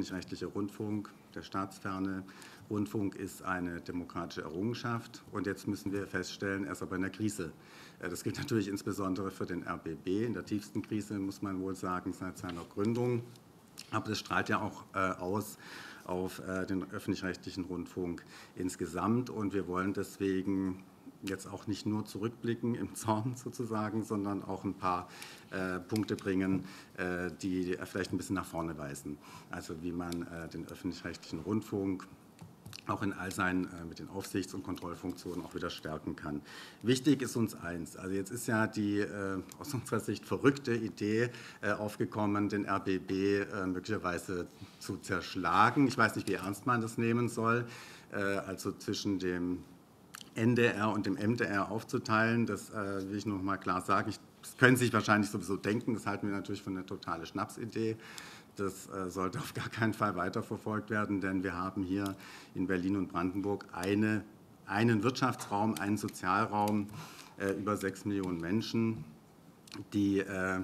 öffentlich-rechtliche Rundfunk, der staatsferne Rundfunk ist eine demokratische Errungenschaft. Und jetzt müssen wir feststellen, er ist aber in der Krise. Äh, das gilt natürlich insbesondere für den RBB, in der tiefsten Krise, muss man wohl sagen, seit seiner Gründung. Aber das strahlt ja auch äh, aus auf äh, den öffentlich-rechtlichen Rundfunk insgesamt. Und wir wollen deswegen jetzt auch nicht nur zurückblicken im Zorn sozusagen, sondern auch ein paar äh, Punkte bringen, äh, die vielleicht ein bisschen nach vorne weisen. Also wie man äh, den öffentlich-rechtlichen Rundfunk auch in all seinen äh, mit den Aufsichts- und Kontrollfunktionen auch wieder stärken kann. Wichtig ist uns eins. Also jetzt ist ja die äh, aus unserer Sicht verrückte Idee äh, aufgekommen, den RBB möglicherweise zu zerschlagen. Ich weiß nicht, wie ernst man das nehmen soll. Also zwischen dem NDR und dem MDR aufzuteilen. Das äh, will ich noch mal klar sagen. Ich, das können Sie sich wahrscheinlich sowieso denken. Das halten wir natürlich für eine totale Schnapsidee. Das äh, sollte auf gar keinen Fall weiterverfolgt werden, denn wir haben hier in Berlin und Brandenburg eine, einen Wirtschaftsraum, einen Sozialraum, äh, über sechs Millionen Menschen, die äh,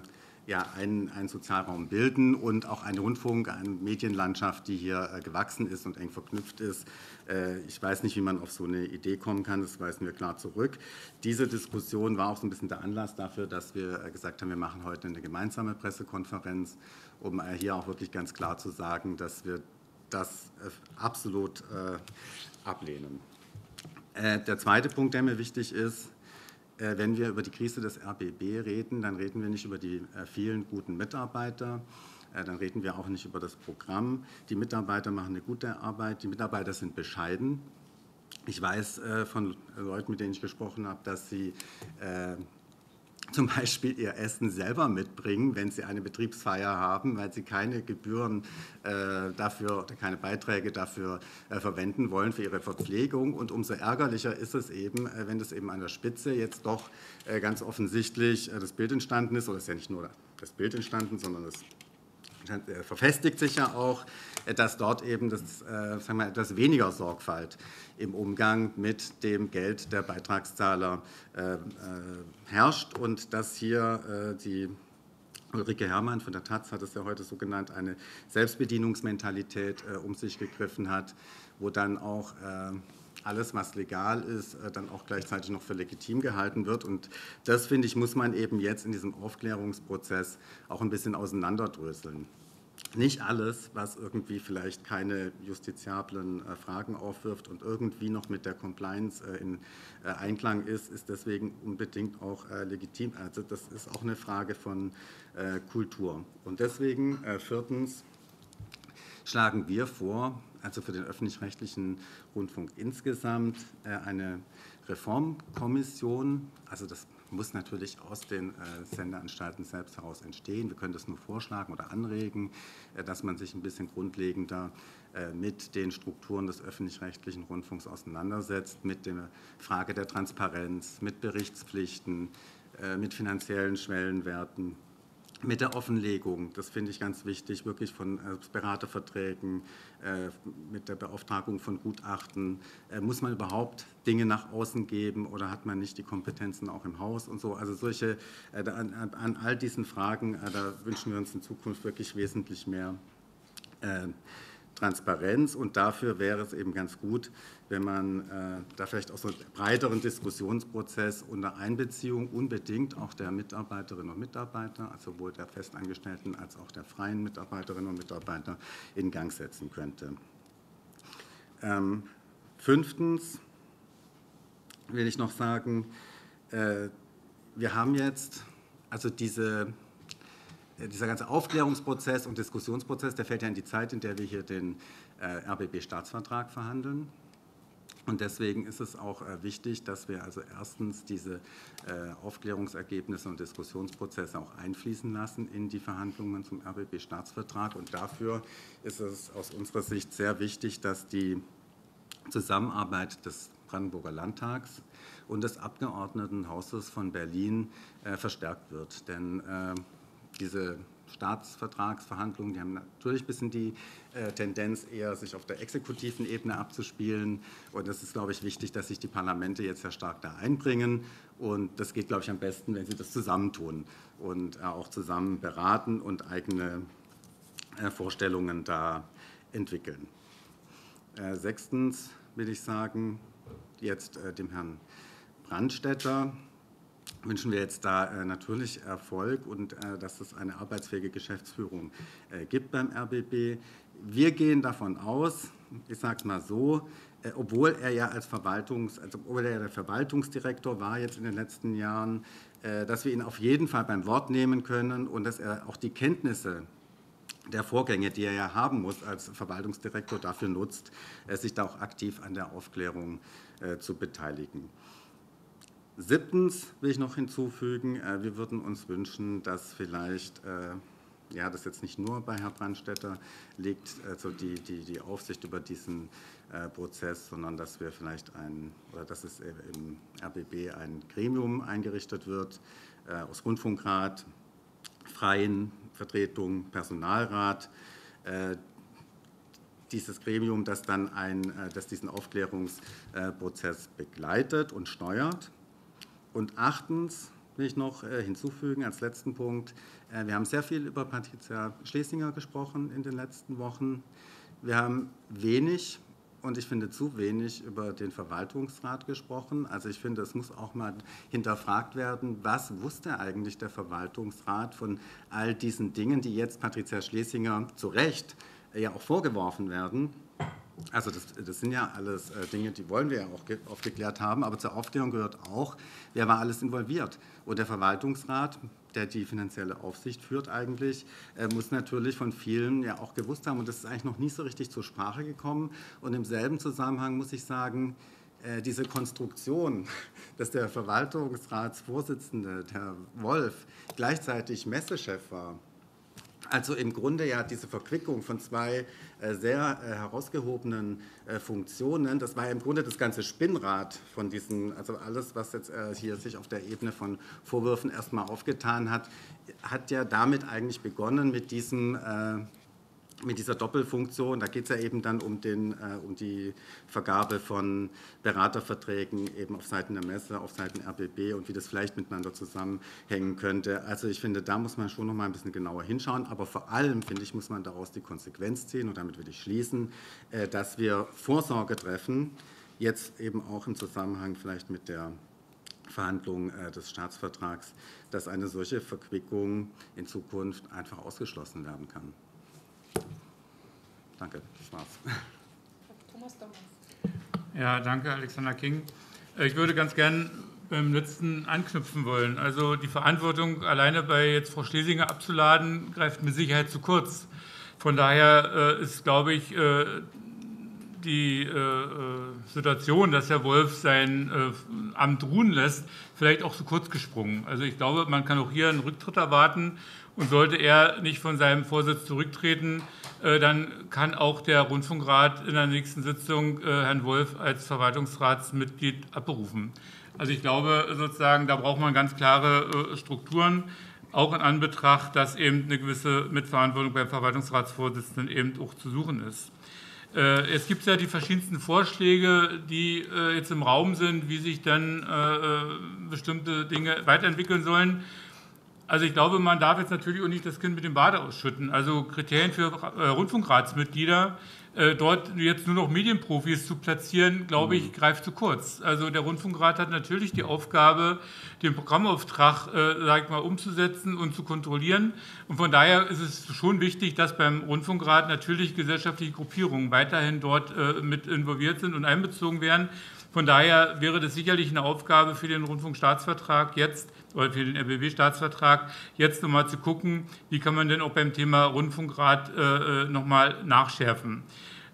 ja, einen, einen Sozialraum bilden und auch eine Rundfunk, eine Medienlandschaft, die hier äh, gewachsen ist und eng verknüpft ist. Äh, ich weiß nicht, wie man auf so eine Idee kommen kann, das weisen wir klar zurück. Diese Diskussion war auch so ein bisschen der Anlass dafür, dass wir äh, gesagt haben, wir machen heute eine gemeinsame Pressekonferenz, um hier auch wirklich ganz klar zu sagen, dass wir das absolut ablehnen. Der zweite Punkt, der mir wichtig ist, äh, wenn wir über die Krise des RBB reden, dann reden wir nicht über die äh, vielen guten Mitarbeiter, äh, dann reden wir auch nicht über das Programm. Die Mitarbeiter machen eine gute Arbeit, die Mitarbeiter sind bescheiden. Ich weiß von Leuten, mit denen ich gesprochen habe, dass sie zum Beispiel ihr Essen selber mitbringen, wenn sie eine Betriebsfeier haben, weil sie keine Gebühren äh, dafür oder keine Beiträge dafür äh, verwenden wollen für ihre Verpflegung. Und umso ärgerlicher ist es eben, äh, wenn das eben an der Spitze jetzt doch äh, ganz offensichtlich äh, das Bild entstanden ist, oder es ist ja nicht nur das Bild entstanden, sondern das verfestigt sich ja auch, dass dort eben das, äh, sagen wir, etwas weniger Sorgfalt im Umgang mit dem Geld der Beitragszahler äh, herrscht. Und dass hier die Ulrike Herrmann von der Taz hat es ja heute so genannt, eine Selbstbedienungsmentalität um sich gegriffen hat, wo dann auch alles, was legal ist, dann auch gleichzeitig noch für legitim gehalten wird. Und das, finde ich, muss man eben jetzt in diesem Aufklärungsprozess auch ein bisschen auseinanderdröseln nicht alles, was irgendwie vielleicht keine justiziablen äh, Fragen aufwirft und irgendwie noch mit der Compliance äh, in äh, Einklang ist, ist deswegen unbedingt auch legitim. Also das ist auch eine Frage von Kultur. Und deswegen viertens schlagen wir vor, also für den öffentlich-rechtlichen Rundfunk insgesamt, eine Reformkommission, also das muss natürlich aus den äh, Sendeanstalten selbst heraus entstehen. Wir können das nur vorschlagen oder anregen, äh, dass man sich ein bisschen grundlegender äh, mit den Strukturen des öffentlich-rechtlichen Rundfunks auseinandersetzt, mit der Frage der Transparenz, mit Berichtspflichten, mit finanziellen Schwellenwerten mit der Offenlegung, das finde ich ganz wichtig, wirklich von äh, Beraterverträgen, äh, mit der Beauftragung von Gutachten. Äh, muss man überhaupt Dinge nach außen geben oder hat man nicht die Kompetenzen auch im Haus und so? Also solche, an all diesen Fragen, da wünschen wir uns in Zukunft wirklich wesentlich mehr Transparenz. Und dafür wäre es eben ganz gut, wenn man äh, da vielleicht auch so einen breiteren Diskussionsprozess unter Einbeziehung unbedingt auch der Mitarbeiterinnen und Mitarbeiter, also sowohl der Festangestellten als auch der freien Mitarbeiterinnen und Mitarbeiter, in Gang setzen könnte. Ähm, fünftens will ich noch sagen, äh, wir haben jetzt also diese dieser ganze Aufklärungsprozess und Diskussionsprozess, der fällt ja in die Zeit, in der wir hier den äh, RBB-Staatsvertrag verhandeln. Und deswegen ist es auch äh, wichtig, dass wir also erstens diese Aufklärungsergebnisse und Diskussionsprozesse auch einfließen lassen in die Verhandlungen zum RBB-Staatsvertrag. Und dafür ist es aus unserer Sicht sehr wichtig, dass die Zusammenarbeit des Brandenburger Landtags und des Abgeordnetenhauses von Berlin verstärkt wird. Denn diese Staatsvertragsverhandlungen, die haben natürlich ein bisschen die äh, Tendenz, eher sich auf der exekutiven Ebene abzuspielen. Und es ist, glaube ich, wichtig, dass sich die Parlamente jetzt sehr stark da einbringen. Und das geht, glaube ich, am besten, wenn sie das zusammentun und äh, auch zusammen beraten und eigene Vorstellungen da entwickeln. Sechstens will ich sagen, jetzt dem Herrn Brandstätter wünschen wir jetzt da natürlich Erfolg und dass es eine arbeitsfähige Geschäftsführung gibt beim RBB. Wir gehen davon aus, ich sage es mal so, äh, obwohl er ja als Verwaltungs, also obwohl er der Verwaltungsdirektor war jetzt in den letzten Jahren, äh, dass wir ihn auf jeden Fall beim Wort nehmen können und dass er auch die Kenntnisse der Vorgänge, die er ja haben muss als Verwaltungsdirektor, dafür nutzt, äh, sich da auch aktiv an der Aufklärung zu beteiligen. Siebtens will ich noch hinzufügen, wir würden uns wünschen, dass vielleicht ja, das jetzt nicht nur bei Herrn Brandstätter liegt, also die, die, die Aufsicht über diesen äh, Prozess, sondern dass wir vielleicht ein, oder dass es im RBB ein Gremium eingerichtet wird äh, aus Rundfunkrat, Freien Vertretung, Personalrat, äh, dieses Gremium, das dann ein, das diesen Aufklärungsprozess begleitet und steuert. Und achtens will ich noch hinzufügen als letzten Punkt, wir haben sehr viel über Patricia Schlesinger gesprochen in den letzten Wochen. Wir haben wenig und ich finde zu wenig über den Verwaltungsrat gesprochen. Also ich finde, es muss auch mal hinterfragt werden, was wusste eigentlich der Verwaltungsrat von all diesen Dingen, die jetzt Patricia Schlesinger zu Recht ja auch vorgeworfen werden. Also das, das, sind ja alles äh, Dinge, die wollen wir ja auch aufgeklärt haben, aber zur Aufklärung gehört auch, wer war alles involviert. Und der Verwaltungsrat, der die finanzielle Aufsicht führt eigentlich, äh, muss natürlich von vielen ja auch gewusst haben, und das ist eigentlich noch nie so richtig zur Sprache gekommen. Und im selben Zusammenhang muss ich sagen, äh, diese Konstruktion, dass der Verwaltungsratsvorsitzende, der Wolf, gleichzeitig Messechef war, also im Grunde ja diese Verquickung von zwei äh, sehr äh, herausgehobenen äh, Funktionen, das war ja im Grunde das ganze Spinnrad von diesen, also alles, was jetzt hier sich auf der Ebene von Vorwürfen erstmal aufgetan hat, hat ja damit eigentlich begonnen mit diesem mit dieser Doppelfunktion, da geht es ja eben dann um, den, äh, um die Vergabe von Beraterverträgen eben auf Seiten der Messe, auf Seiten RBB und wie das vielleicht miteinander zusammenhängen könnte. Also ich finde, da muss man schon noch mal ein bisschen genauer hinschauen, aber vor allem, finde ich, muss man daraus die Konsequenz ziehen und damit will ich schließen, äh, dass wir Vorsorge treffen, jetzt eben auch im Zusammenhang vielleicht mit der Verhandlungen äh, des Staatsvertrags, dass eine solche Verquickung in Zukunft einfach ausgeschlossen werden kann. Danke, das war's. Thomas Ja, danke, Alexander King. Äh, ich würde ganz gern beim letzten anknüpfen wollen. Also die Verantwortung alleine bei jetzt Frau Schlesinger abzuladen, greift mit Sicherheit zu kurz. Von daher äh, ist, glaube ich, äh, die Situation, dass Herr Wolf sein Amt ruhen lässt, vielleicht auch zu kurz gesprungen. Also ich glaube, man kann auch hier einen Rücktritt erwarten und sollte er nicht von seinem Vorsitz zurücktreten, äh, dann kann auch der Rundfunkrat in der nächsten Sitzung äh, Herrn Wolf als Verwaltungsratsmitglied abberufen. Also ich glaube sozusagen, da braucht man ganz klare äh, Strukturen, auch in Anbetracht, dass eben eine gewisse Mitverantwortung beim Verwaltungsratsvorsitzenden eben auch zu suchen ist. Es gibt ja die verschiedensten Vorschläge, die jetzt im Raum sind, wie sich dann bestimmte Dinge weiterentwickeln sollen. Also ich glaube, man darf jetzt natürlich auch nicht das Kind mit dem Bade ausschütten. Also Kriterien für äh, Rundfunkratsmitglieder, äh, dort jetzt nur noch Medienprofis zu platzieren, glaube ich, mhm. greift zu kurz. Also der Rundfunkrat hat natürlich die Aufgabe, den Programmauftrag, äh, sag ich mal, umzusetzen und zu kontrollieren. Und von daher ist es schon wichtig, dass beim Rundfunkrat natürlich gesellschaftliche Gruppierungen weiterhin dort äh, mit involviert sind und einbezogen werden. Von daher wäre das sicherlich eine Aufgabe für den Rundfunkstaatsvertrag jetzt, oder für den RBB-Staatsvertrag, jetzt nochmal zu gucken, wie kann man denn auch beim Thema Rundfunkrat äh, äh nochmal nachschärfen.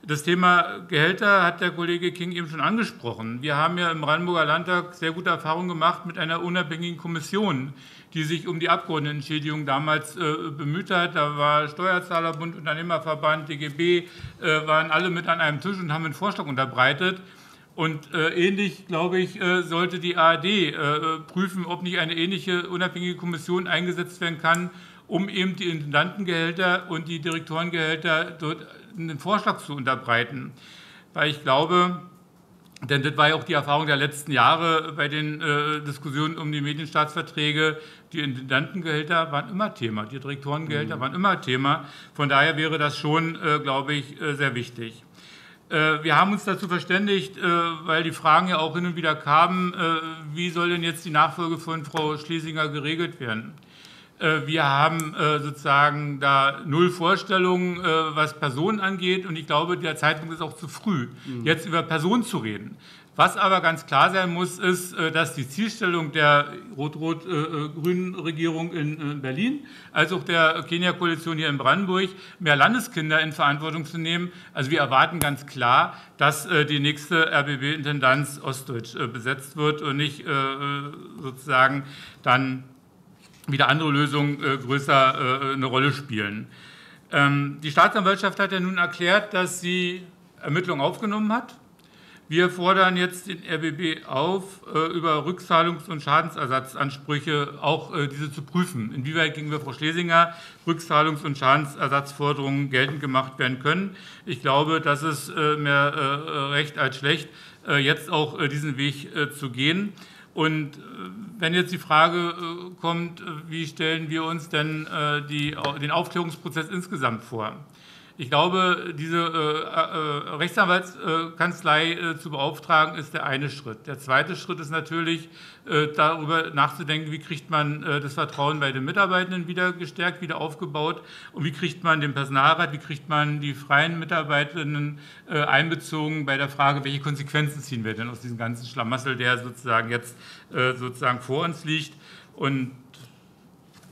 Das Thema Gehälter hat der Kollege King eben schon angesprochen. Wir haben ja im Brandenburger Landtag sehr gute Erfahrungen gemacht mit einer unabhängigen Kommission, die sich um die Abgeordnetenentschädigung damals äh, bemüht hat. Da war Steuerzahlerbund, Unternehmerverband, DGB, äh, waren alle mit an einem Tisch und haben einen Vorschlag unterbreitet. Und äh, ähnlich, glaube ich, äh, sollte die ARD äh, prüfen, ob nicht eine ähnliche unabhängige Kommission eingesetzt werden kann, um eben die Intendantengehälter und die Direktorengehälter dort einen Vorschlag zu unterbreiten. Weil ich glaube, Denn das war ja auch die Erfahrung der letzten Jahre bei den äh, Diskussionen um die Medienstaatsverträge. Die Intendantengehälter waren immer Thema, die Direktorengehälter mhm. waren immer Thema. Von daher wäre das schon, äh, glaube ich, äh, sehr wichtig. Äh, wir haben uns dazu verständigt, äh, weil die Fragen ja auch hin und wieder kamen, äh, wie soll denn jetzt die Nachfolge von Frau Schlesinger geregelt werden? Wir haben sozusagen da null Vorstellungen, was Personen angeht. Und ich glaube, der Zeitpunkt ist auch zu früh, mhm. jetzt über Personen zu reden. Was aber ganz klar sein muss, ist, äh, dass die Zielstellung der rot-rot-grünen Regierung in Berlin als auch der Kenia-Koalition hier in Brandenburg, mehr Landeskinder in Verantwortung zu nehmen. Also wir erwarten ganz klar, dass äh, die nächste RBB-Intendanz Ostdeutsch äh, besetzt wird und nicht sozusagen dann wieder andere Lösungen größer eine Rolle spielen. Ähm, die Staatsanwaltschaft hat ja nun erklärt, dass sie Ermittlungen aufgenommen hat wir fordern jetzt den RBB auf, äh, über Rückzahlungs- und Schadensersatzansprüche auch äh, diese zu prüfen. Inwieweit gegenüber Frau Schlesinger Rückzahlungs- und Schadensersatzforderungen geltend gemacht werden können. Ich glaube, das ist äh, mehr recht als schlecht, jetzt auch diesen Weg zu gehen. Und wenn jetzt die Frage kommt, wie stellen wir uns denn den Aufklärungsprozess insgesamt vor? Ich glaube, diese äh, äh, Rechtsanwaltskanzlei äh, zu beauftragen, ist der eine Schritt. Der zweite Schritt ist natürlich, äh, darüber nachzudenken, wie kriegt man äh, das Vertrauen bei den Mitarbeitenden wieder gestärkt, wieder aufgebaut und wie kriegt man den Personalrat, wie kriegt man die freien Mitarbeitenden äh, einbezogen bei der Frage, welche Konsequenzen ziehen wir denn aus diesem ganzen Schlamassel, der sozusagen jetzt sozusagen vor uns liegt. Und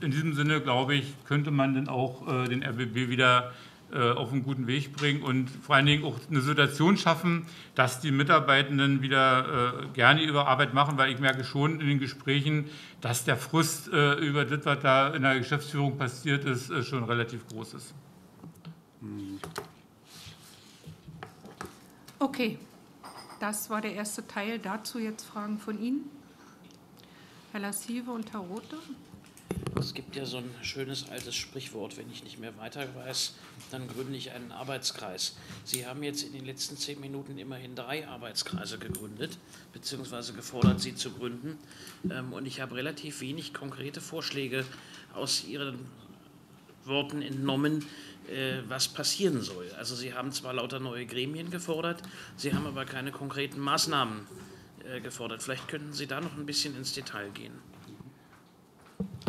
in diesem Sinne, glaube ich, könnte man dann auch den RBB wieder auf einen guten Weg bringen und vor allen Dingen auch eine Situation schaffen, dass die Mitarbeitenden wieder äh, gerne ihre Arbeit machen, weil ich merke schon in den Gesprächen, dass der Frust äh, über das, was da in der Geschäftsführung passiert ist, schon relativ groß ist. Okay, das war der erste Teil. Dazu jetzt Fragen von Ihnen. Herr Lassive und Herr Rothe. Es gibt ja so ein schönes altes Sprichwort, wenn ich nicht mehr weiter weiß, dann gründe ich einen Arbeitskreis. Sie haben jetzt in den letzten zehn Minuten immerhin drei Arbeitskreise gegründet, beziehungsweise gefordert, sie zu gründen. Ähm, und ich habe relativ wenig konkrete Vorschläge aus Ihren Worten entnommen, äh, was passieren soll. Also Sie haben zwar lauter neue Gremien gefordert, Sie haben aber keine konkreten Maßnahmen äh, gefordert. Vielleicht könnten Sie da noch ein bisschen ins Detail gehen.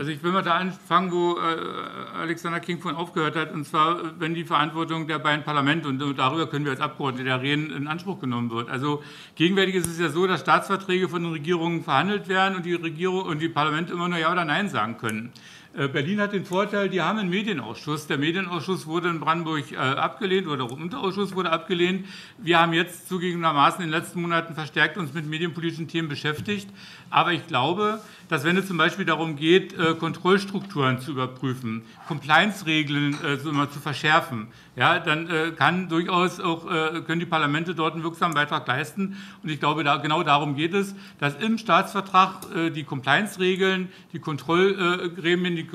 Also ich will mal da anfangen, wo äh, Alexander King vorhin aufgehört hat, und zwar, wenn die Verantwortung der beiden Parlamente, und darüber können wir als Abgeordnete reden, in Anspruch genommen wird. Also gegenwärtig ist es ja so, dass Staatsverträge von den Regierungen verhandelt werden und die Regierung und die Parlamente immer nur Ja oder Nein sagen können. Äh, Berlin hat den Vorteil, die haben einen Medienausschuss. Der Medienausschuss wurde in Brandenburg äh, abgelehnt oder der Unterausschuss wurde abgelehnt. Wir haben jetzt zugegebenermaßen in den letzten Monaten verstärkt uns mit medienpolitischen Themen beschäftigt. Aber ich glaube, dass wenn es zum Beispiel darum geht, äh, Kontrollstrukturen zu überprüfen, Compliance-Regeln zu verschärfen, ja, dann kann durchaus auch, können die Parlamente dort einen wirksamen Beitrag leisten. Und ich glaube, da, genau darum geht es, dass im Staatsvertrag die Compliance-Regeln, die Kontrollgremien, die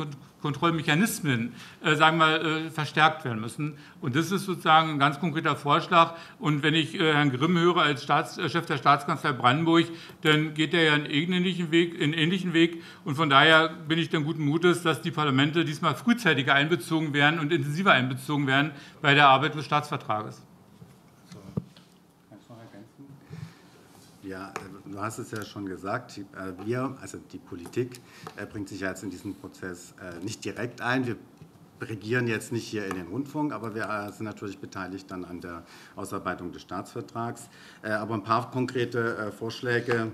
Kontrollmechanismen äh, sagen wir, äh, verstärkt werden müssen. Und das ist sozusagen ein ganz konkreter Vorschlag. Und wenn ich äh, Herrn Grimm höre als Staats, äh, Chef der Staatskanzlei Brandenburg, dann geht er ja einen ähnlichen, Weg, einen ähnlichen Weg. Und von daher bin ich dann guten Mutes, dass die Parlamente diesmal frühzeitiger einbezogen werden und intensiver einbezogen werden bei der Arbeit des Staatsvertrages. Ja, du hast es ja schon gesagt, äh, wir, also die Politik, äh, bringt sich jetzt in diesen Prozess äh, nicht direkt ein. Wir regieren jetzt nicht hier in den Rundfunk, aber wir sind natürlich beteiligt dann an der Ausarbeitung des Staatsvertrags. Aber ein paar konkrete Vorschläge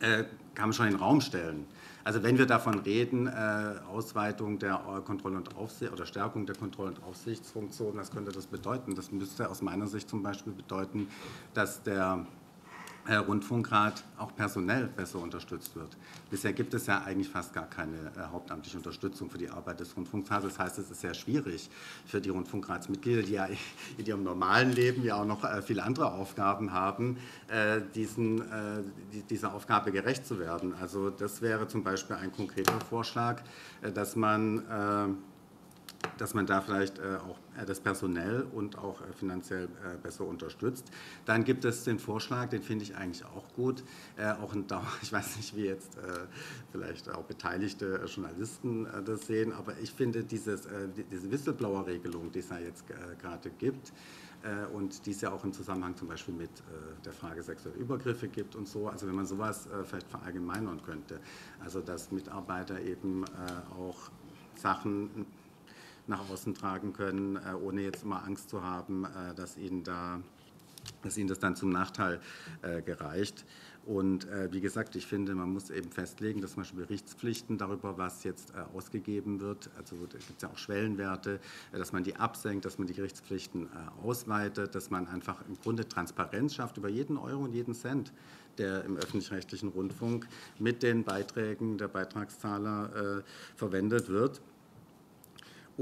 kann man schon in den Raum stellen. Also wenn wir davon reden, Ausweitung der Kontroll- und Aufsicht oder Stärkung der Kontroll- und Aufsichtsfunktion, was könnte das bedeuten? Das müsste aus meiner Sicht zum Beispiel bedeuten, dass der Rundfunkrat auch personell besser unterstützt wird. Bisher gibt es ja eigentlich fast gar keine äh, hauptamtliche Unterstützung für die Arbeit des Rundfunkrats. Das heißt, es ist sehr schwierig für die Rundfunkratsmitglieder, die ja in ihrem normalen Leben ja auch noch äh, viele andere Aufgaben haben, äh, diesen, dieser Aufgabe gerecht zu werden. Also das wäre zum Beispiel ein konkreter Vorschlag, dass man dass man da vielleicht äh, auch äh, das personell und auch äh, finanziell besser unterstützt. Dann gibt es den Vorschlag, den finde ich eigentlich auch gut, auch ein Dauer, ich weiß nicht, wie jetzt vielleicht auch beteiligte Journalisten das sehen, aber ich finde dieses, diese Whistleblower-Regelung, die es ja jetzt gerade gibt, und die es ja auch im Zusammenhang zum Beispiel mit der Frage sexueller Übergriffe gibt und so. Also wenn man sowas vielleicht verallgemeinern könnte, also dass Mitarbeiter eben auch Sachen nach außen tragen können, äh, ohne jetzt immer Angst zu haben, äh, dass ihnen, da, dass ihnen das dann zum Nachteil äh, gereicht. Und wie gesagt, ich finde, man muss eben festlegen, dass zum Beispiel Berichtspflichten darüber, was jetzt ausgegeben wird, also da gibt es ja auch Schwellenwerte, dass man die absenkt, dass man die Gerichtspflichten ausweitet, dass man einfach im Grunde Transparenz schafft über jeden Euro und jeden Cent, der im öffentlich-rechtlichen Rundfunk mit den Beiträgen der Beitragszahler verwendet wird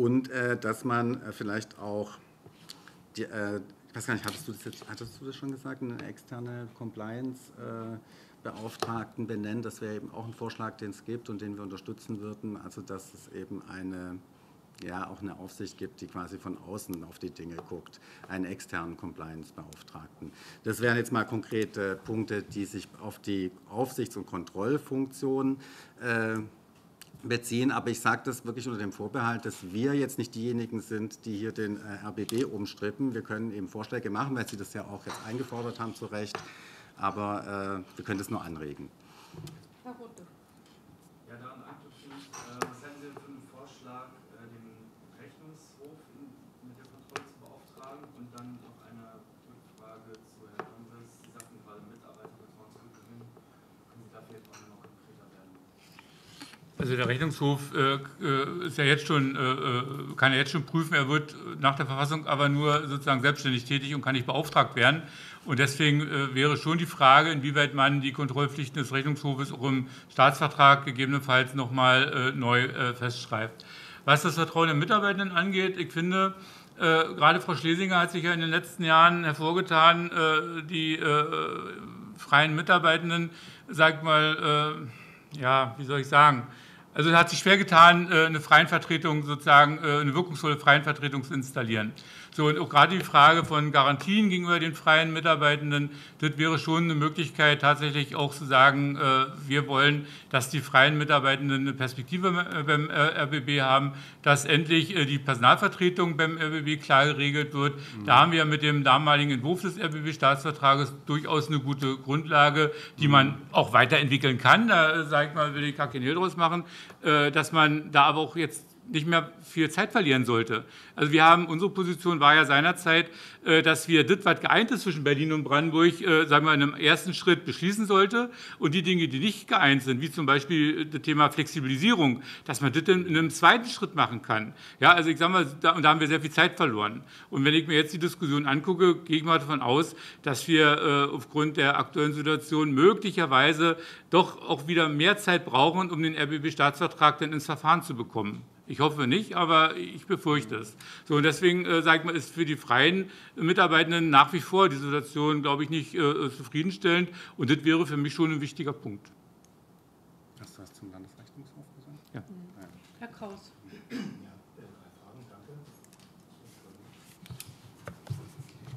und äh, dass man äh, vielleicht auch, die, äh, ich weiß gar nicht, hattest du, das jetzt, hattest du das schon gesagt, eine externe Compliance-Beauftragten benennen? Das wäre eben auch ein Vorschlag, den es gibt und den wir unterstützen würden, also dass es eben eine ja, auch eine Aufsicht gibt, die quasi von außen auf die Dinge guckt, einen externen Compliance-Beauftragten. Das wären jetzt mal konkrete Punkte, die sich auf die Aufsichts- und Kontrollfunktion äh, beziehen. Aber ich sage das wirklich unter dem Vorbehalt, dass wir jetzt nicht diejenigen sind, die hier den äh, RBB umstrippen. Wir können eben Vorschläge machen, weil Sie das ja auch jetzt eingefordert haben, zu Recht. Aber äh, wir können das nur anregen. Herr Runde. Ja, daran anknüpfend, äh, was hätten Sie denn für einen Vorschlag, den Rechnungshof mit der Kontrolle zu beauftragen und dann noch eine Rückfrage zu Herrn Andres. Sie sagten gerade Mitarbeiter Können Sie dafür jetzt auch noch also der Rechnungshof äh, äh, ist ja jetzt schon, äh, äh, kann ja jetzt schon prüfen, er wird nach der Verfassung aber nur sozusagen selbstständig tätig und kann nicht beauftragt werden. Und deswegen äh, wäre schon die Frage, inwieweit man die Kontrollpflichten des Rechnungshofes auch im Staatsvertrag gegebenenfalls nochmal äh, neu festschreibt. Was das Vertrauen der Mitarbeitenden angeht, ich finde, gerade Frau Schlesinger hat sich ja in den letzten Jahren hervorgetan, die freien Mitarbeitenden, sag mal, ja, wie soll ich sagen, also es hat sich schwer getan, äh, eine freien Vertretung sozusagen, äh, eine wirkungsvolle freien Vertretung zu installieren. So, und auch gerade die Frage von Garantien gegenüber den freien Mitarbeitenden, das wäre schon eine Möglichkeit, tatsächlich auch zu sagen, äh, wir wollen, dass die freien Mitarbeitenden eine Perspektive äh, beim äh, RBB haben, dass endlich die Personalvertretung beim RBB klar geregelt wird. Mhm. Da haben wir mit dem damaligen Entwurf des RBB-Staatsvertrages durchaus eine gute Grundlage, die mhm. man auch weiterentwickeln kann. Da sage ich mal, will ich gar keinen Hehl draus machen, dass man da aber auch jetzt nicht mehr viel Zeit verlieren sollte. Also wir haben, unsere Position war ja seinerzeit, äh, dass wir das, was geeint ist zwischen Berlin und Brandenburg, äh, sagen wir, in einem ersten Schritt beschließen sollte und die Dinge, die nicht geeint sind, wie zum Beispiel das Thema Flexibilisierung, dass man das in einem zweiten Schritt machen kann. Ja, also ich sage mal, da, und da haben wir sehr viel Zeit verloren. Und wenn ich mir jetzt die Diskussion angucke, gehe ich mal davon aus, dass wir äh, aufgrund der aktuellen Situation möglicherweise doch auch wieder mehr Zeit brauchen, um den RBB-Staatsvertrag dann ins Verfahren zu bekommen. Ich hoffe nicht, aber ich befürchte es. So, und deswegen äh, sage ich mal, ist für die freien Mitarbeitenden nach wie vor die Situation, glaube ich, nicht äh, zufriedenstellend. Und das wäre für mich schon ein wichtiger Punkt. Hast du was zum Landesrechnungshof gesagt? Ja. ja. Herr Kraus.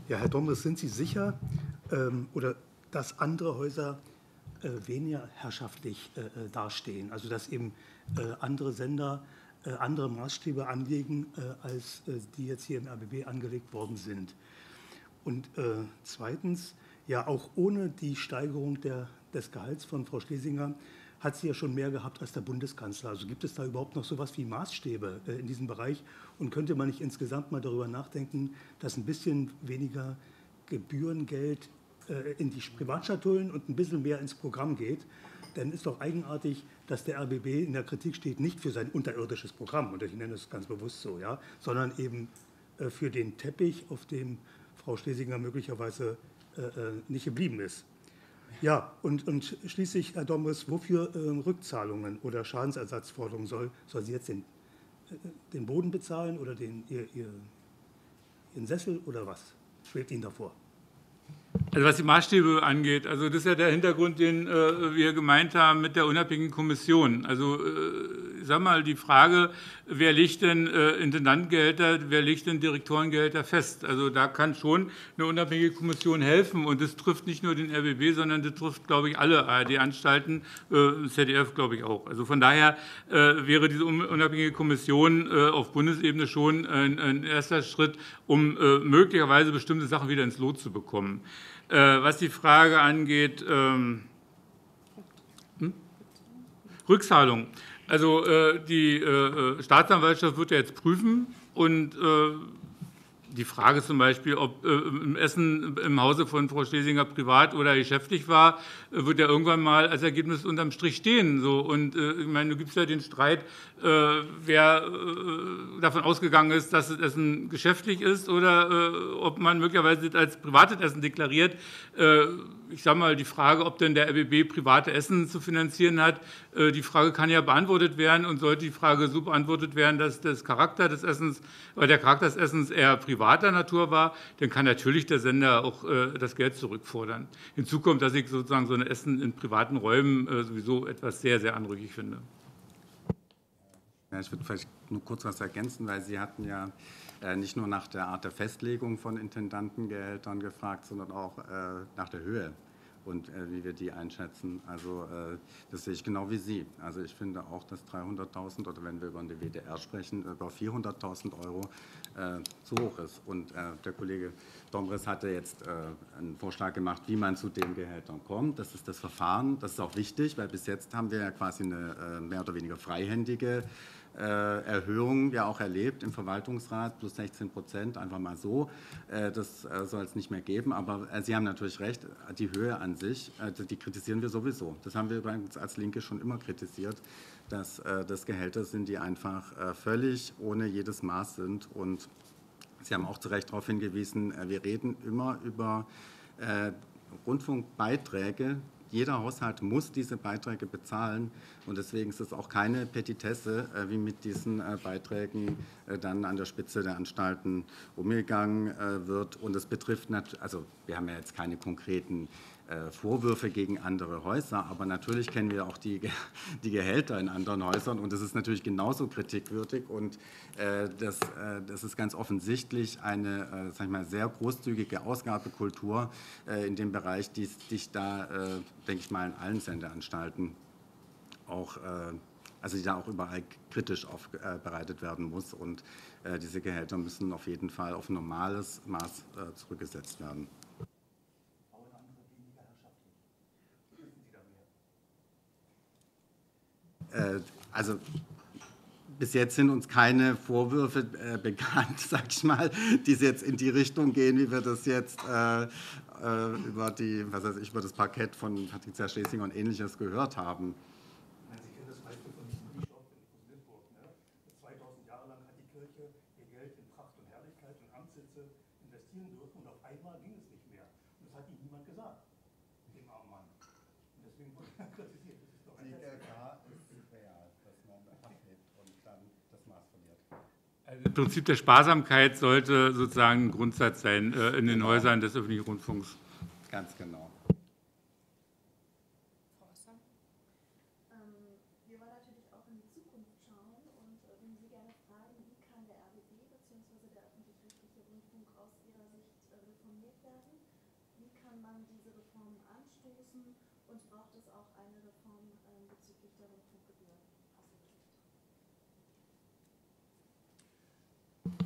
Ja, Herr Dombres, sind Sie sicher, ähm, oder dass andere Häuser äh, weniger herrschaftlich äh, äh dastehen? Also dass eben äh, andere Sender andere Maßstäbe anlegen, äh, als äh, die jetzt hier im RBB angelegt worden sind. Und zweitens, ja, auch ohne die Steigerung der, des Gehalts von Frau Schlesinger hat sie ja schon mehr gehabt als der Bundeskanzler. Also gibt es da überhaupt noch so etwas wie Maßstäbe in diesem Bereich? Und könnte man nicht insgesamt mal darüber nachdenken, dass ein bisschen weniger Gebührengeld in die Privatschatullen und ein bisschen mehr ins Programm geht? Denn ist doch eigenartig, dass der RBB in der Kritik steht, nicht für sein unterirdisches Programm, und ich nenne es ganz bewusst so, ja, sondern eben äh, für den Teppich, auf dem Frau Schlesinger möglicherweise äh, äh, nicht geblieben ist. Ja, und, und schließlich, Herr Dombres, wofür äh, Rückzahlungen oder Schadensersatzforderungen soll, soll sie jetzt den, äh, den Boden bezahlen oder den, ihr, ihr, ihren Sessel oder was? Schwebt Ihnen davor? Also was die Maßstäbe angeht, also das ist ja der Hintergrund, den äh, wir gemeint haben mit der unabhängigen Kommission. Also äh, sage mal, die Frage, wer legt denn äh, Intendantengehälter, wer legt denn Direktorengehälter fest? Also da kann schon eine unabhängige Kommission helfen. Und das trifft nicht nur den RBB, sondern das trifft, glaube ich, alle ARD-Anstalten, äh, ZDF, glaube ich, auch. Also von daher äh, wäre diese unabhängige Kommission äh, auf Bundesebene schon ein, ein erster Schritt, um äh, möglicherweise bestimmte Sachen wieder ins Lot zu bekommen. Äh, was die Frage angeht, ähm, hm? Rückzahlung. Also äh, die äh, Staatsanwaltschaft wird ja jetzt prüfen und die Frage zum Beispiel, ob im Essen im Hause von Frau Schlesinger privat oder geschäftlich war, wird ja irgendwann mal als Ergebnis unterm Strich stehen. So. Und ich meine, du gibst ja den Streit, wer davon ausgegangen ist, dass das Essen geschäftlich ist oder ob man möglicherweise als privates Essen deklariert ich sage mal, die Frage, ob denn der RBB private Essen zu finanzieren hat, äh, die Frage kann ja beantwortet werden und sollte die Frage so beantwortet werden, dass das Charakter des Essens, weil der Charakter des Essens eher privater Natur war, dann kann natürlich der Sender auch äh, das Geld zurückfordern. Hinzu kommt, dass ich sozusagen so ein Essen in privaten Räumen äh, sowieso etwas sehr, sehr anrüchig finde. Ja, ich würde vielleicht nur kurz was ergänzen, weil Sie hatten ja äh, nicht nur nach der Art der Festlegung von Intendantengehältern gefragt, sondern auch äh, nach der Höhe und äh, wie wir die einschätzen. Also das sehe ich genau wie Sie. Also ich finde auch, dass 300.000 oder wenn wir über den WDR sprechen, über 400.000 Euro zu hoch ist. Und der Kollege Domres hatte jetzt einen Vorschlag gemacht, wie man zu den Gehältern kommt. Das ist das Verfahren. Das ist auch wichtig, weil bis jetzt haben wir ja quasi eine mehr oder weniger freihändige äh, Erhöhung ja auch erlebt im Verwaltungsrat, plus 16 Prozent, einfach mal so. Äh, das äh, soll es nicht mehr geben. Aber Sie haben natürlich recht, die Höhe an sich, die kritisieren wir sowieso. Das haben wir übrigens als Linke schon immer kritisiert, dass das Gehälter sind, die einfach völlig ohne jedes Maß sind. Und Sie haben auch zu Recht darauf hingewiesen, wir reden immer über Rundfunkbeiträge, jeder Haushalt muss diese Beiträge bezahlen. Und deswegen ist es auch keine Petitesse, äh, wie mit diesen äh, Beiträgen äh, dann an der Spitze der Anstalten umgegangen wird. Und es betrifft, also wir haben ja jetzt keine konkreten Vorwürfe gegen andere Häuser, aber natürlich kennen wir auch die, die Gehälter in anderen Häusern und das ist natürlich genauso kritikwürdig und das, das ist ganz offensichtlich eine sag ich mal, sehr großzügige Ausgabekultur in dem Bereich, die sich da, denke ich mal, in allen Sendeanstalten auch, äh, also die da auch überall kritisch aufbereitet werden muss. Und äh, diese Gehälter müssen auf jeden Fall auf normales Maß äh, zurückgesetzt werden. Also bis jetzt sind uns keine Vorwürfe äh, bekannt, sag ich mal, die jetzt in die Richtung gehen, wie wir das jetzt äh, über, die, was weiß ich, über das Parkett von Patricia Schlesinger und Ähnliches gehört haben. Im Prinzip der Sparsamkeit sollte sozusagen ein Grundsatz sein äh, in den genau. Häusern des öffentlichen Rundfunks. Ganz genau.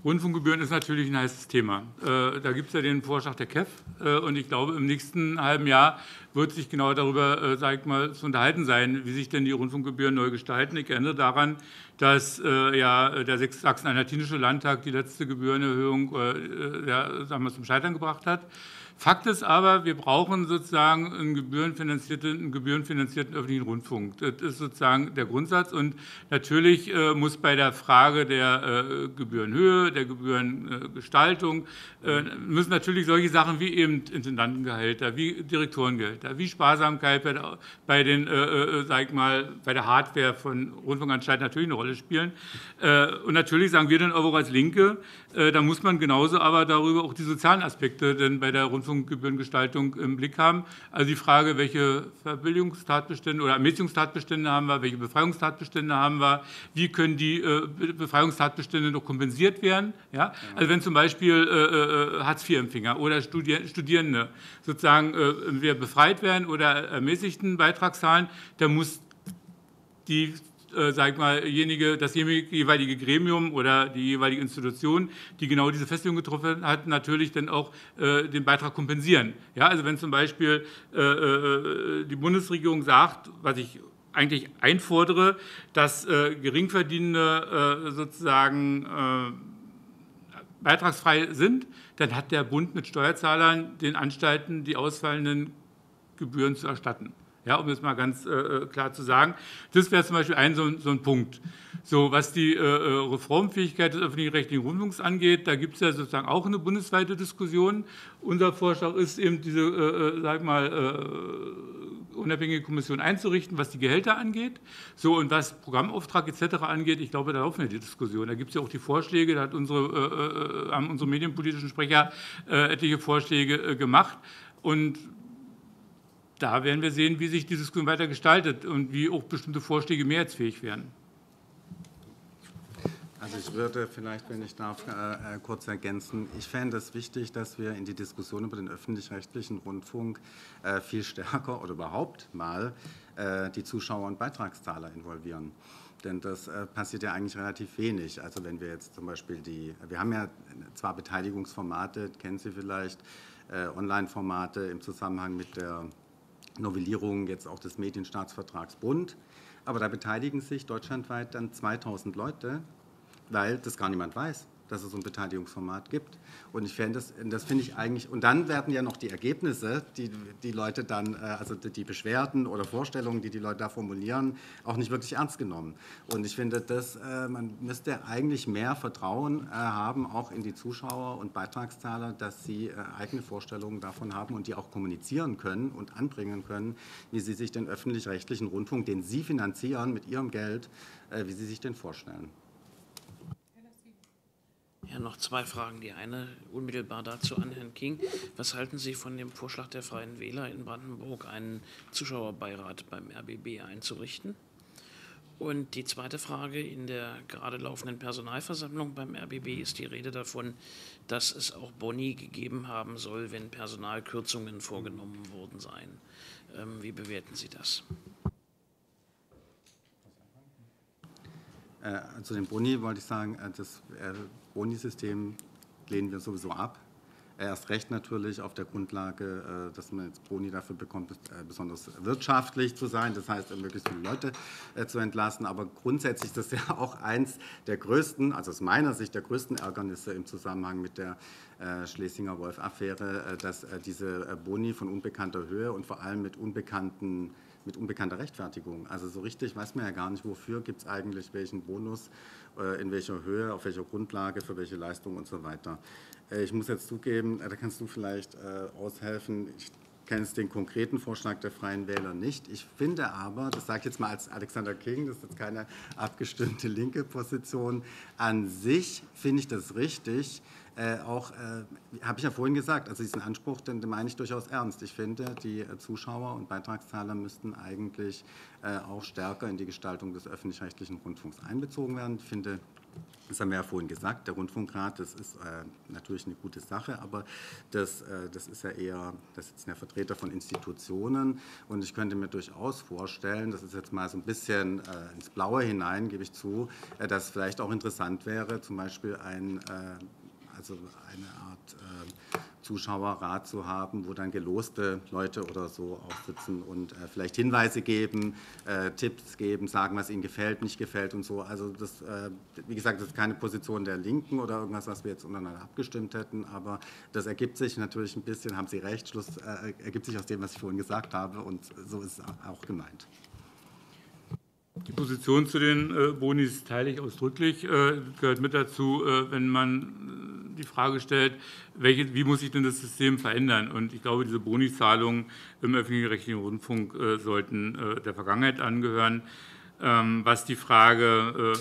Rundfunkgebühren ist natürlich ein heißes Thema. Äh, da gibt es ja den Vorschlag der KEF. Äh, und ich glaube, im nächsten halben Jahr wird sich genau darüber äh, sag ich mal, zu unterhalten sein, wie sich denn die Rundfunkgebühren neu gestalten. Ich erinnere daran, dass ja, der Sachsen-Anhaltinische Landtag die letzte Gebührenerhöhung ja, sagen wir, zum Scheitern gebracht hat. Fakt ist aber, wir brauchen sozusagen einen gebührenfinanzierten, einen gebührenfinanzierten öffentlichen Rundfunk. Das ist sozusagen der Grundsatz. Und natürlich äh, muss bei der Frage der äh, Gebührenhöhe, der Gebührengestaltung, äh, müssen natürlich solche Sachen wie eben Intendantengehälter, wie Direktorengehälter, wie Sparsamkeit bei der, bei den, sag mal, bei der Hardware von Rundfunkanstalten natürlich eine Rolle spielen. Und natürlich sagen wir dann auch als Linke, da muss man genauso aber darüber auch die sozialen Aspekte denn bei der Rundfunkgebührengestaltung im Blick haben. Also die Frage, welche Verbilligungstatbestände oder Ermäßigungstatbestände haben wir, welche Befreiungstatbestände haben wir, wie können die äh, Befreiungstatbestände noch kompensiert werden. Ja? Also wenn zum Beispiel äh, Hartz-IV-Empfänger oder Studierende sozusagen befreit werden oder ermäßigten Beitrag zahlen, dann muss die äh, sag mal, jenige, das jeweilige Gremium oder die jeweilige Institution, die genau diese Festlegung getroffen hat, natürlich dann auch äh, den Beitrag kompensieren. Ja, also wenn zum Beispiel äh, äh die Bundesregierung sagt, was ich eigentlich einfordere, dass äh, Geringverdienende äh, sozusagen beitragsfrei sind, dann hat der Bund mit Steuerzahlern den Anstalten die ausfallenden Gebühren zu erstatten ja, um das mal ganz äh, äh, klar zu sagen. Das wäre zum Beispiel ein so, so ein Punkt. So, was die äh, äh Reformfähigkeit des öffentlich-rechtlichen Rundfunks angeht, da gibt es ja sozusagen auch eine bundesweite Diskussion. Unser Vorschlag ist eben, diese, äh, äh sag mal, äh, unabhängige Kommission einzurichten, was die Gehälter angeht. So, und was Programmauftrag etc. angeht, ich glaube, da laufen ja die Diskussionen. Da gibt es ja auch die Vorschläge, da hat unsere, haben unsere medienpolitischen Sprecher etliche Vorschläge gemacht. Und da werden wir sehen, wie sich die Diskussion weiter gestaltet und wie auch bestimmte Vorschläge mehrheitsfähig werden. Also ich würde vielleicht, wenn ich darf, äh, äh, kurz ergänzen. Ich fände es wichtig, dass wir in die Diskussion über den öffentlich-rechtlichen Rundfunk äh, viel stärker oder überhaupt mal äh, die Zuschauer und Beitragszahler involvieren. Denn das äh, passiert ja eigentlich relativ wenig. Also wenn wir jetzt zum Beispiel die, wir haben ja zwar Beteiligungsformate, kennen Sie vielleicht, äh, Online-Formate im Zusammenhang mit der Novellierung jetzt auch des Medienstaatsvertrags Bund. Aber da beteiligen sich deutschlandweit dann 2000 Leute, weil das gar niemand weiß dass es so ein Beteiligungsformat gibt. Und ich fände das, das finde ich eigentlich, und dann werden ja noch die Ergebnisse, die die Leute dann, äh, also die Beschwerden oder Vorstellungen, die die Leute da formulieren, auch nicht wirklich ernst genommen. Und ich finde, dass äh, man müsste eigentlich mehr Vertrauen äh, haben, auch in die Zuschauer und Beitragszahler, dass sie eigene Vorstellungen davon haben und die auch kommunizieren können und anbringen können, wie sie sich den öffentlich-rechtlichen Rundfunk, den sie finanzieren mit ihrem Geld, wie sie sich den vorstellen. Ja, noch zwei Fragen. Die eine unmittelbar dazu an Herrn King. Was halten Sie von dem Vorschlag der Freien Wähler in Brandenburg, einen Zuschauerbeirat beim RBB einzurichten? Und die zweite Frage, in der gerade laufenden Personalversammlung beim RBB ist die Rede davon, dass es auch Boni gegeben haben soll, wenn Personalkürzungen vorgenommen worden seien. Ähm, wie bewerten Sie das? Äh, zu den Boni wollte ich sagen, äh, das äh, Boni-System lehnen wir sowieso ab. Erst recht natürlich auf der Grundlage, dass man jetzt Boni dafür bekommt, besonders wirtschaftlich zu sein, das heißt, möglichst viele Leute zu entlassen. Aber grundsätzlich ist das ja auch eins der größten, also aus meiner Sicht der größten Ärgernisse im Zusammenhang mit der Schlesinger Wolf-Affäre, dass diese Boni von unbekannter Höhe und vor allem mit unbekannten mit unbekannter Rechtfertigung. Also so richtig weiß man ja gar nicht, wofür gibt es eigentlich welchen Bonus, äh, in welcher Höhe, auf welcher Grundlage, für welche Leistung und so weiter. Äh, ich muss jetzt zugeben, äh, da kannst du vielleicht aushelfen. Ich kenne den konkreten Vorschlag der Freien Wähler nicht. Ich finde aber, das sage ich jetzt mal als Alexander King, das ist jetzt keine abgestimmte linke Position, an sich finde ich das richtig, äh, auch, äh, habe ich ja vorhin gesagt, also diesen Anspruch, den, den, meine ich durchaus ernst. Ich finde, die Zuschauer und Beitragszahler müssten eigentlich äh, auch stärker in die Gestaltung des öffentlich-rechtlichen Rundfunks einbezogen werden. Ich finde, das haben wir ja vorhin gesagt, der Rundfunkrat, das ist äh, natürlich eine gute Sache, aber das, äh, das ist ja eher, das sitzen ja Vertreter von Institutionen und ich könnte mir durchaus vorstellen, das ist jetzt mal so ein bisschen äh, ins Blaue hinein, gebe ich zu, äh, dass vielleicht auch interessant wäre, zum Beispiel ein also eine Art äh, Zuschauerrat zu haben, wo dann geloste Leute oder so auch sitzen und äh, vielleicht Hinweise geben, äh, Tipps geben, sagen, was ihnen gefällt, nicht gefällt und so. Also das, äh, wie gesagt, das ist keine Position der Linken oder irgendwas, was wir jetzt untereinander abgestimmt hätten, aber das ergibt sich natürlich ein bisschen, haben Sie recht, Schluss äh, ergibt sich aus dem, was ich vorhin gesagt habe und so ist es auch gemeint. Die Position zu den äh, Bonis teile ich ausdrücklich. Äh, gehört mit dazu, wenn man die Frage stellt, welche, wie muss sich denn das System verändern? Und ich glaube, diese Bonizahlungen im öffentlich-rechtlichen Rundfunk äh, sollten äh, der Vergangenheit angehören. Ähm, was die Frage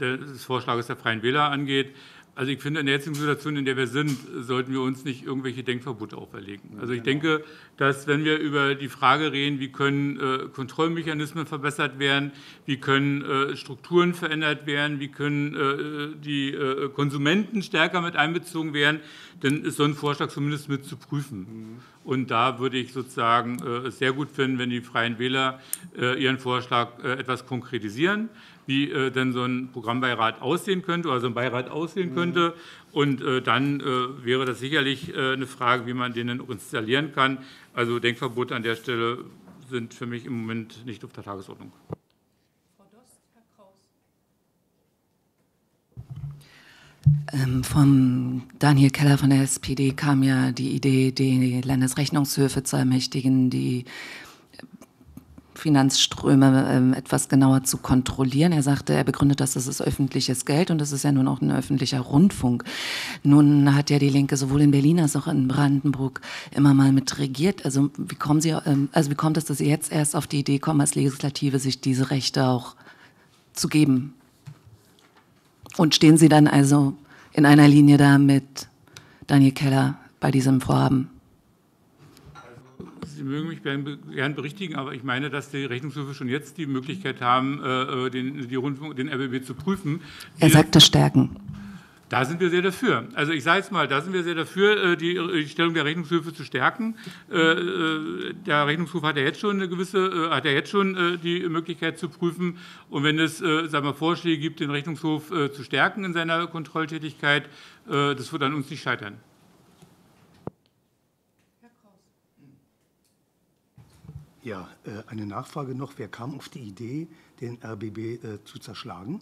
des Vorschlags der Freien Wähler angeht, also ich finde, in der jetzigen Situation, in der wir sind, sollten wir uns nicht irgendwelche Denkverbote auferlegen. Also ich denke, dass wenn wir über die Frage reden, wie können äh, Kontrollmechanismen verbessert werden, wie können äh, Strukturen verändert werden, wie können äh, die äh, Konsumenten stärker mit einbezogen werden, dann ist so ein Vorschlag zumindest mit zu prüfen. Mhm. Und da würde ich sozusagen äh, es sehr gut finden, wenn die Freien Wähler äh, ihren Vorschlag etwas konkretisieren wie äh, denn so ein Programmbeirat aussehen könnte oder so ein Beirat aussehen mhm. könnte. Und äh, dann äh, wäre das sicherlich äh, eine Frage, wie man den installieren kann. Also Denkverbote an der Stelle sind für mich im Moment nicht auf der Tagesordnung. Ähm, von Daniel Keller von der SPD kam ja die Idee, die Landesrechnungshöfe zu ermächtigen, die Finanzströme ähm, etwas genauer zu kontrollieren. Er sagte, er begründet das, das ist öffentliches Geld und das ist ja nun auch ein öffentlicher Rundfunk. Nun hat ja die Linke sowohl in Berlin als auch in Brandenburg immer mal mit regiert. Also wie kommen Sie, ähm, also wie kommt es, dass Sie jetzt erst auf die Idee kommen, als Legislative sich diese Rechte auch zu geben? Und stehen Sie dann also in einer Linie da mit Daniel Keller bei diesem Vorhaben? Sie mögen mich gern berichtigen, aber ich meine, dass die Rechnungshöfe schon jetzt die Möglichkeit haben, äh, äh, den, die Rundfunk, den RBB zu prüfen. Er sagte stärken. Da sind wir sehr dafür. Also ich sage jetzt mal, da sind wir sehr dafür, äh, die, Stellung der Rechnungshöfe zu stärken. Der Rechnungshof hat ja jetzt schon eine gewisse, hat ja jetzt schon die Möglichkeit zu prüfen. Und wenn es, sagen wir, Vorschläge gibt, den Rechnungshof zu stärken in seiner Kontrolltätigkeit, das wird an uns nicht scheitern. Ja, äh, eine Nachfrage noch. Wer kam auf die Idee, den RBB äh, zu zerschlagen?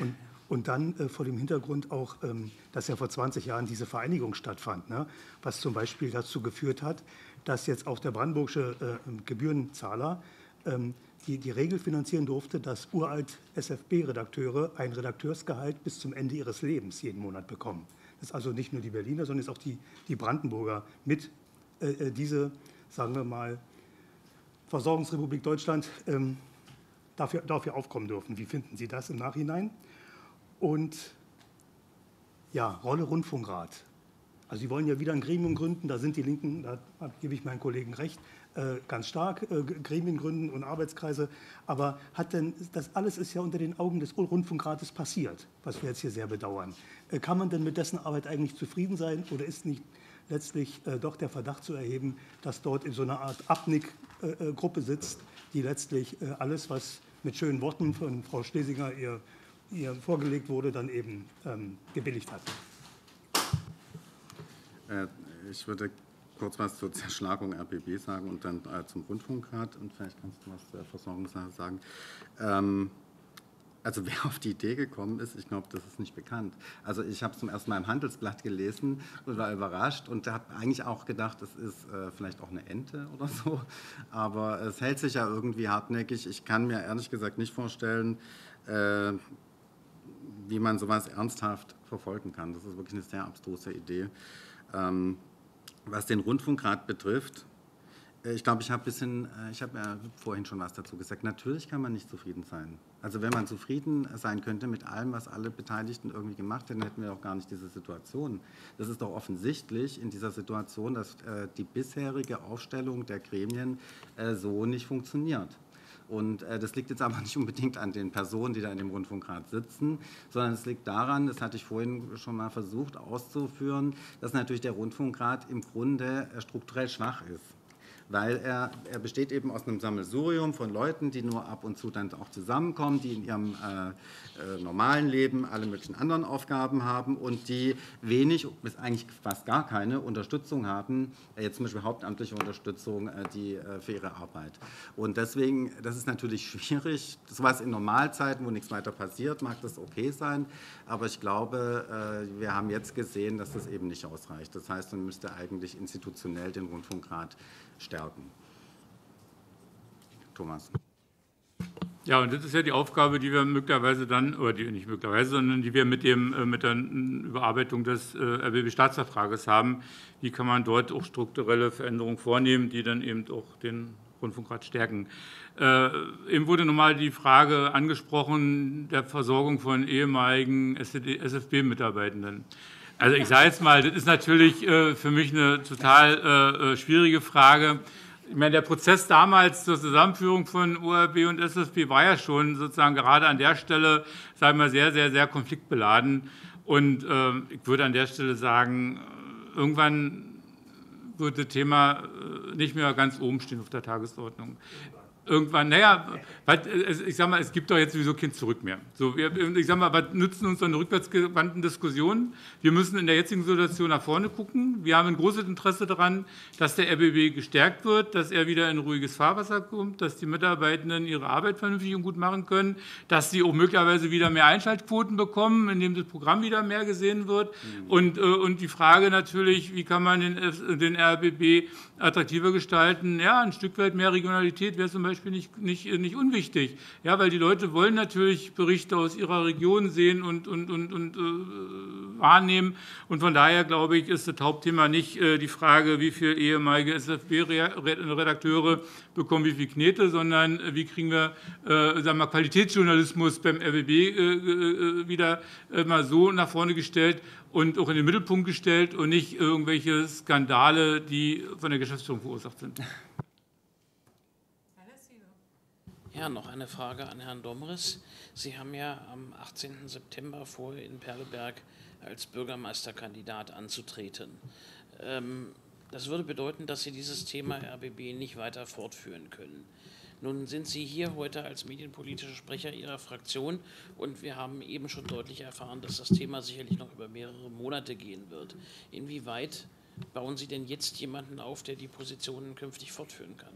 Und, und dann äh, vor dem Hintergrund auch, ähm, dass ja vor 20 Jahren diese Vereinigung stattfand, ne? was zum Beispiel dazu geführt hat, dass jetzt auch der brandenburgische Gebührenzahler ähm, die, die Regel finanzieren durfte, dass uralt SFB-Redakteure ein Redakteursgehalt bis zum Ende ihres Lebens jeden Monat bekommen. Das ist also nicht nur die Berliner, sondern ist auch die, die Brandenburger mit äh, diese, sagen wir mal, Versorgungsrepublik Deutschland ähm, dafür, dafür aufkommen dürfen. Wie finden Sie das im Nachhinein? Und ja, Rolle Rundfunkrat. Also Sie wollen ja wieder ein Gremium gründen, da sind die Linken, da gebe ich meinen Kollegen recht, äh, ganz stark, äh, Gremien gründen und Arbeitskreise. Aber hat denn, das alles ist ja unter den Augen des Rundfunkrates passiert, was wir jetzt hier sehr bedauern. Äh, kann man denn mit dessen Arbeit eigentlich zufrieden sein oder ist nicht letztlich doch der Verdacht zu erheben, dass dort in so einer Art Abnick äh, äh, Gruppe sitzt, die letztlich äh, alles, was mit schönen Worten von Frau Schlesinger ihr, ihr vorgelegt wurde, dann eben ähm, gebilligt hat. Ich würde kurz was zur Zerschlagung RBB sagen und dann zum Rundfunkrat und vielleicht kannst du was zur Versorgung sagen. Ähm, also wer auf die Idee gekommen ist, ich glaube, das ist nicht bekannt. Also ich habe es zum ersten Mal im Handelsblatt gelesen und war überrascht und habe eigentlich auch gedacht, es ist äh, vielleicht auch eine Ente oder so. Aber es hält sich ja irgendwie hartnäckig. Ich kann mir ehrlich gesagt nicht vorstellen, äh, wie man sowas ernsthaft verfolgen kann. Das ist wirklich eine sehr abstruse Idee. Ähm, was den Rundfunkrat betrifft, ich glaube, ich habe bisschen, äh, ich habe ja vorhin schon was dazu gesagt. Natürlich kann man nicht zufrieden sein. Also wenn man zufrieden sein könnte mit allem, was alle Beteiligten irgendwie gemacht hätten, hätten wir auch gar nicht diese Situation. Das ist doch offensichtlich in dieser Situation, dass äh, die bisherige Aufstellung der Gremien so nicht funktioniert. Und das liegt jetzt aber nicht unbedingt an den Personen, die da in dem Rundfunkrat sitzen, sondern es liegt daran, das hatte ich vorhin schon mal versucht auszuführen, dass natürlich der Rundfunkrat im Grunde strukturell schwach ist weil er, er besteht eben aus einem Sammelsurium von Leuten, die nur ab und zu dann auch zusammenkommen, die in ihrem äh, äh, normalen Leben alle möglichen anderen Aufgaben haben und die wenig bis eigentlich fast gar keine Unterstützung haben, äh, jetzt zum Beispiel hauptamtliche Unterstützung äh, die, für ihre Arbeit. Und deswegen, das ist natürlich schwierig. War in Normalzeiten, wo nichts weiter passiert, mag das okay sein, aber ich glaube, wir haben jetzt gesehen, dass das eben nicht ausreicht. Das heißt, man müsste eigentlich institutionell den Rundfunkrat stärken. Thomas. Ja, und das ist ja die Aufgabe, die wir möglicherweise dann, oder die nicht möglicherweise, sondern die wir mit, dem, äh, mit der Überarbeitung des äh, RBB-Staatsvertrages haben. Wie kann man dort auch strukturelle Veränderungen vornehmen, die dann eben auch den Rundfunkrat stärken? Äh, eben wurde nochmal die Frage angesprochen der Versorgung von ehemaligen SFB-Mitarbeitenden. Also ich sage jetzt mal, das ist natürlich äh, für mich eine total äh, schwierige Frage. Ich meine, der Prozess damals zur Zusammenführung von ORB und SSB war ja schon sozusagen gerade an der Stelle, sagen wir, sehr, sehr, sehr konfliktbeladen. Und äh, ich würde an der Stelle sagen, irgendwann wird das Thema äh, nicht mehr ganz oben stehen auf der Tagesordnung irgendwann, naja, ich sag mal, es gibt doch jetzt sowieso kein Zurück mehr. So, ich sag mal, was nützen uns so eine rückwärtsgewandten Diskussion? Wir müssen in der jetzigen Situation nach vorne gucken. Wir haben ein großes Interesse daran, dass der RBB gestärkt wird, dass er wieder in ruhiges Fahrwasser kommt, dass die Mitarbeitenden ihre Arbeit vernünftig und gut machen können, dass sie auch möglicherweise wieder mehr Einschaltquoten bekommen, indem das Programm wieder mehr gesehen wird. Mhm. Und, äh, und die Frage natürlich, wie kann man den, den RBB attraktiver gestalten? Ja, ein Stück weit mehr Regionalität wäre zum Beispiel nicht, nicht, nicht unwichtig, ja, weil die Leute wollen natürlich Berichte aus ihrer Region sehen und, und, und, und äh, wahrnehmen. Und von daher, glaube ich, ist das Hauptthema nicht äh, die Frage, wie viele ehemalige SFB-Redakteure bekommen wie viel Knete, sondern äh, wie kriegen wir äh, sagen wir, Qualitätsjournalismus beim RBB äh, äh, wieder mal so nach vorne gestellt und auch in den Mittelpunkt gestellt und nicht irgendwelche Skandale, die von der Geschäftsführung verursacht sind. Ja, noch eine Frage an Herrn Domres. Sie haben ja am 18. September vor, in Perleberg als Bürgermeisterkandidat anzutreten. Ähm, das würde bedeuten, dass Sie dieses Thema RBB nicht weiter fortführen können. Nun sind Sie hier heute als medienpolitischer Sprecher Ihrer Fraktion und wir haben eben schon deutlich erfahren, dass das Thema sicherlich noch über mehrere Monate gehen wird. Inwieweit bauen Sie denn jetzt jemanden auf, der die Positionen künftig fortführen kann?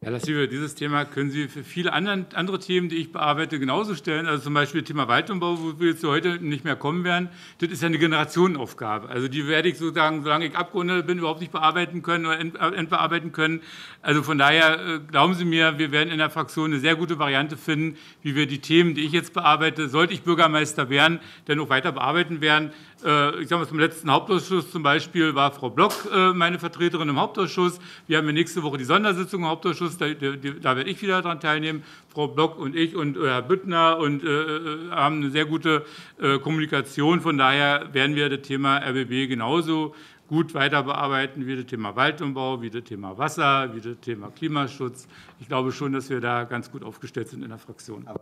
Herr Lassive, dieses Thema können Sie für viele andere Themen, die ich bearbeite, genauso stellen. Also zum Beispiel Thema Waldumbau, wo wir jetzt heute nicht mehr kommen werden. Das ist ja eine Generationenaufgabe. Also die werde ich sozusagen, solange ich Abgeordneter bin, überhaupt nicht bearbeiten können oder entbearbeiten können. Also von daher äh, glauben Sie mir, wir werden in der Fraktion eine sehr gute Variante finden, wie wir die Themen, die ich jetzt bearbeite, sollte ich Bürgermeister werden, dann auch weiter bearbeiten werden. Äh, ich sage mal, zum letzten Hauptausschuss zum Beispiel war Frau Block äh, meine Vertreterin im Hauptausschuss. Wir haben ja nächste Woche die Sondersitzung im Hauptausschuss, da, da, werde ich wieder daran teilnehmen. Frau Block und ich und Herr Büttner und äh, haben eine sehr gute äh, Kommunikation. Von daher werden wir das Thema RBB genauso gut weiter bearbeiten wie das Thema Waldumbau, wie das Thema Wasser, wie das Thema Klimaschutz. Ich glaube schon, dass wir da ganz gut aufgestellt sind in der Fraktion. Aber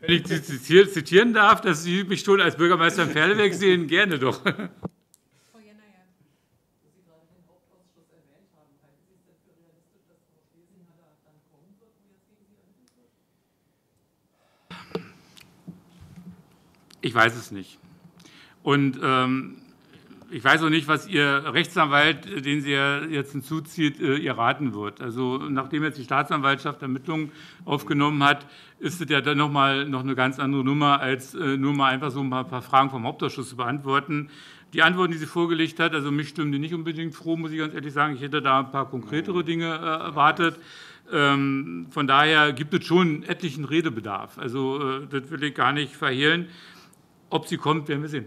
wenn ich Sie zitieren darf, dass Sie mich schon als Bürgermeister in Perleberg sehen, gerne doch. Ich weiß es nicht. Und ähm, ich weiß auch nicht, was Ihr Rechtsanwalt, den Sie ja jetzt hinzuzieht, äh, ihr raten wird. Also nachdem jetzt die Staatsanwaltschaft Ermittlungen aufgenommen hat, ist es ja dann noch mal noch eine ganz andere Nummer, als äh, nur mal einfach so ein paar Fragen vom Hauptausschuss zu beantworten. Die Antworten, die sie vorgelegt hat, also mich stimmen die nicht unbedingt froh, muss ich ganz ehrlich sagen. Ich hätte da ein paar konkretere Dinge äh, erwartet. Ähm, von daher gibt es schon etlichen Redebedarf. Also das will ich gar nicht verhehlen. Ob sie kommt, werden wir sehen.